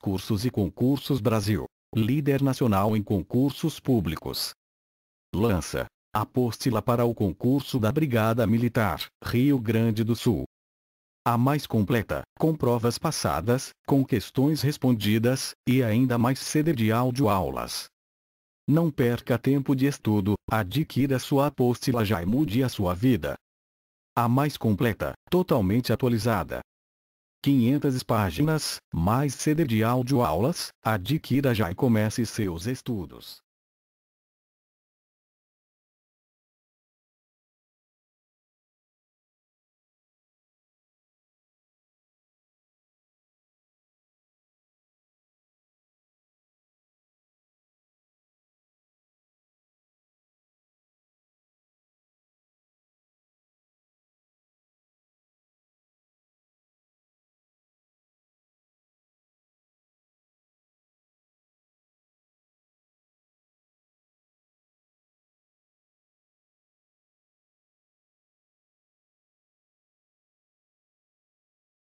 Cursos e Concursos Brasil. Líder nacional em concursos públicos. Lança. Apostila para o concurso da Brigada Militar, Rio Grande do Sul. A mais completa, com provas passadas, com questões respondidas, e ainda mais CD de audioaulas. Não perca tempo de estudo, adquira sua apostila já e mude a sua vida. A mais completa, totalmente atualizada. 500 páginas, mais CD de audioaulas, adquira já e comece seus estudos.